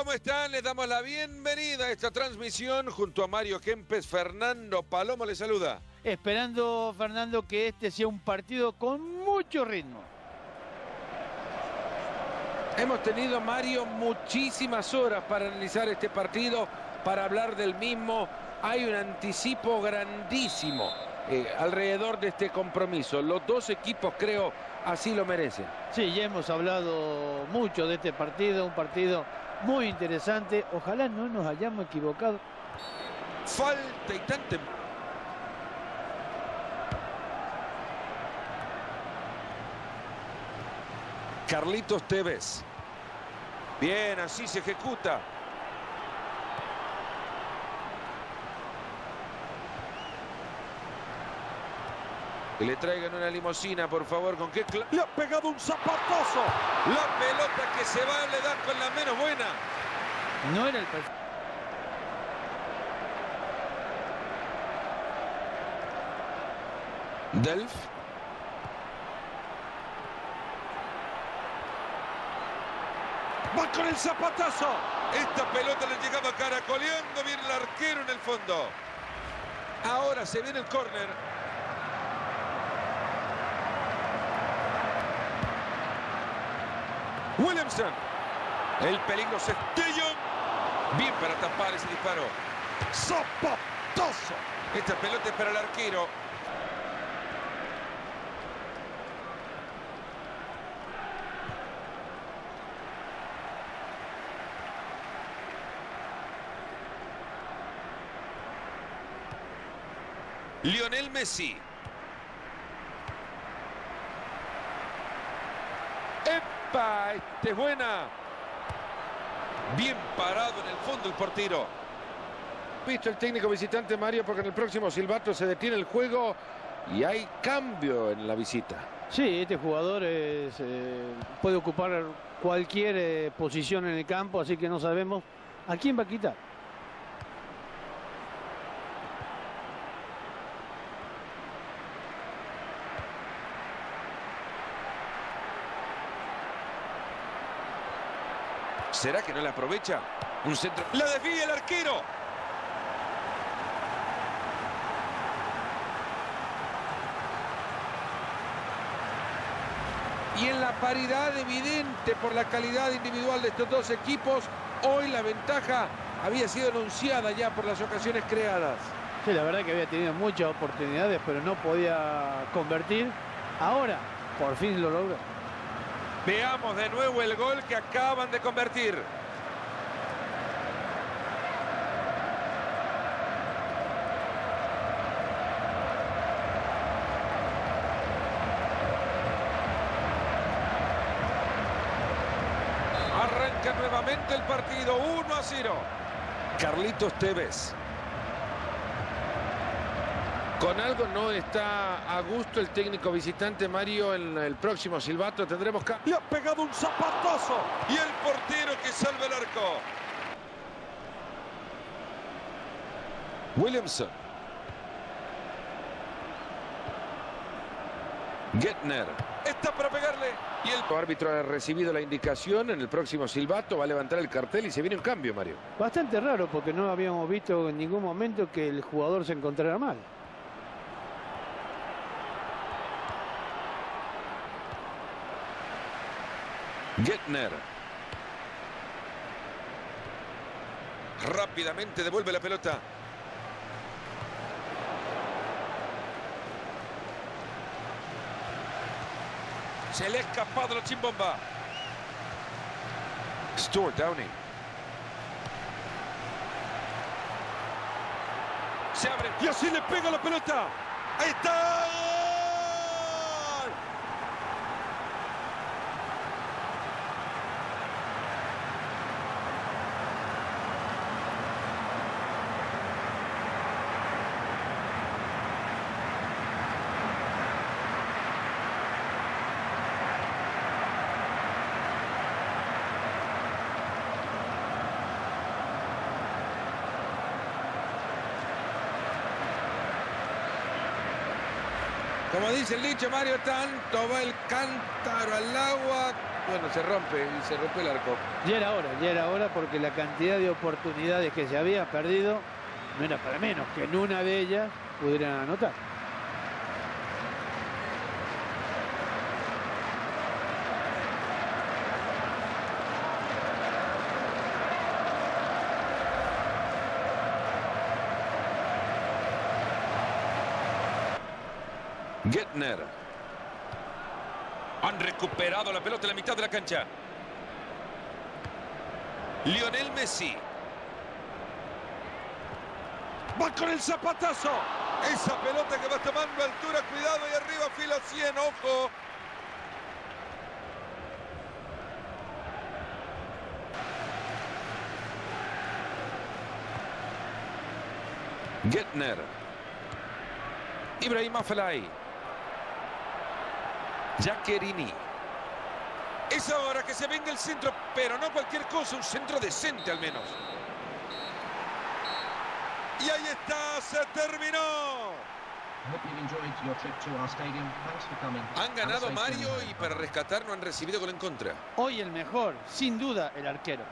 ¿Cómo están? Les damos la bienvenida a esta transmisión junto a Mario Kempes. Fernando Palomo le saluda. Esperando, Fernando, que este sea un partido con mucho ritmo. Hemos tenido, Mario, muchísimas horas para analizar este partido, para hablar del mismo. Hay un anticipo grandísimo eh, alrededor de este compromiso. Los dos equipos, creo, así lo merecen. Sí, ya hemos hablado mucho de este partido, un partido muy interesante. Ojalá no nos hayamos equivocado. Falta y tanto. Carlitos Tevez. Bien, así se ejecuta. Que le traigan una limosina, por favor. ¿Con qué? Le ha pegado un zapatazo. La pelota que se va le da con la menos buena. No era el. Delf. Va con el zapatazo. Esta pelota le llegaba caracoleando bien el arquero en el fondo. Ahora se viene el córner. El peligro se Bien para tapar ese disparo. Zapatazo. Esta pelota es para el arquero. Lionel Messi. ¡Epa! Este es buena. Bien parado en el fondo el portero. Visto el técnico visitante Mario porque en el próximo silbato se detiene el juego y hay cambio en la visita. Sí, este jugador es, eh, puede ocupar cualquier eh, posición en el campo, así que no sabemos a quién va a quitar. ¿Será que no la aprovecha? Un centro. ¡La desvía el arquero! Y en la paridad evidente por la calidad individual de estos dos equipos, hoy la ventaja había sido anunciada ya por las ocasiones creadas. Sí, la verdad que había tenido muchas oportunidades, pero no podía convertir. Ahora, por fin lo logró. Veamos de nuevo el gol que acaban de convertir. Arranca nuevamente el partido, 1 a 0. Carlitos Tevez. Con algo no está a gusto el técnico visitante Mario en el próximo silbato. Tendremos que... Le ha pegado un zapatazo y el portero que salva el arco. Williamson. Getner. Está para pegarle. Y el árbitro ha recibido la indicación en el próximo silbato. Va a levantar el cartel y se viene un cambio, Mario. Bastante raro porque no habíamos visto en ningún momento que el jugador se encontrara mal. Getner. Rápidamente devuelve la pelota. Se le ha escapado la chimbomba. Stuart Downey. Se abre y así le pega la pelota. Ahí está. Como dice el dicho Mario, tanto va el cántaro al agua Bueno, se rompe y se rompe el arco. Ya era hora, ya era hora porque la cantidad de oportunidades que se había perdido no era para menos que en una de ellas pudieran anotar. Gettner. Han recuperado la pelota en la mitad de la cancha. Lionel Messi. Va con el zapatazo. Esa pelota que va tomando altura, cuidado y arriba fila 100, ojo. Gettner. Ibrahim Afellay. Giaccherini. Es ahora que se venga el centro, pero no cualquier cosa, un centro decente al menos. Y ahí está, se terminó. Han ganado Mario y para rescatar no han recibido gol en contra. Hoy el mejor, sin duda, el arquero.